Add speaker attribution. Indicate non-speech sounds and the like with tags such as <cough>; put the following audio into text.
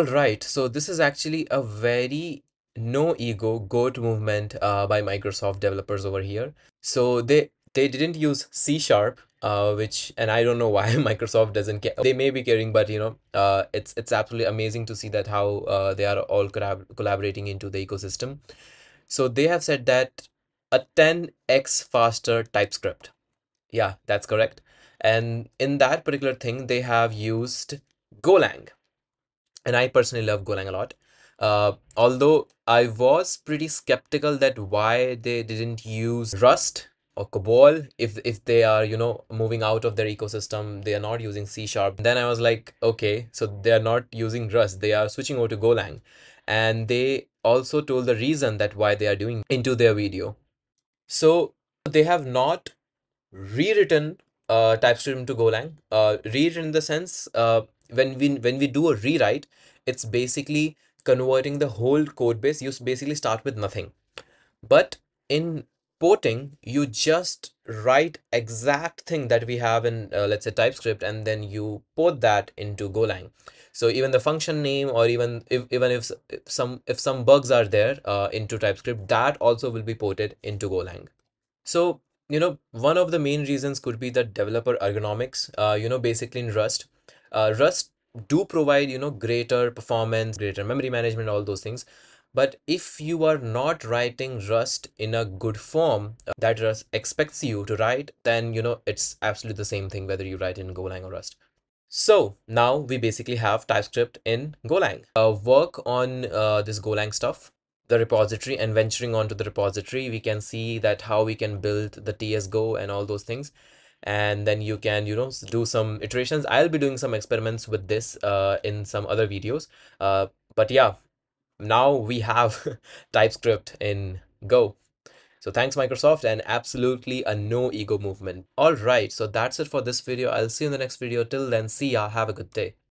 Speaker 1: All right, so this is actually a very no ego goat movement uh, by Microsoft developers over here. So they they didn't use C sharp, uh, which and I don't know <laughs> why Microsoft doesn't care. They may be caring, but you know, uh, it's it's absolutely amazing to see that how uh, they are all collab collaborating into the ecosystem. So they have said that a 10x faster TypeScript. Yeah, that's correct. And in that particular thing, they have used Golang and I personally love Golang a lot. Uh, although I was pretty skeptical that why they didn't use Rust or COBOL if if they are you know moving out of their ecosystem, they are not using C sharp. Then I was like, okay, so they are not using Rust, they are switching over to Golang, and they also told the reason that why they are doing into their video. So they have not rewritten uh, TypeScript into Golang. Uh, rewritten in the sense uh, when we when we do a rewrite, it's basically converting the whole code base. You basically start with nothing. But in porting, you just write exact thing that we have in uh, let's say TypeScript, and then you port that into Golang. So even the function name, or even if even if, if some if some bugs are there uh, into TypeScript, that also will be ported into Golang. So you know one of the main reasons could be the developer ergonomics. Uh, you know basically in Rust uh, Rust do provide, you know, greater performance, greater memory management, all those things. But if you are not writing Rust in a good form uh, that Rust expects you to write, then, you know, it's absolutely the same thing whether you write in Golang or Rust. So now we basically have TypeScript in Golang. Uh, work on uh, this Golang stuff, the repository and venturing onto the repository, we can see that how we can build the TSGO and all those things and then you can you know do some iterations. I'll be doing some experiments with this uh, in some other videos. Uh, but yeah now we have <laughs> typescript in go. So thanks microsoft and absolutely a no ego movement. All right so that's it for this video. I'll see you in the next video. Till then see ya. Have a good day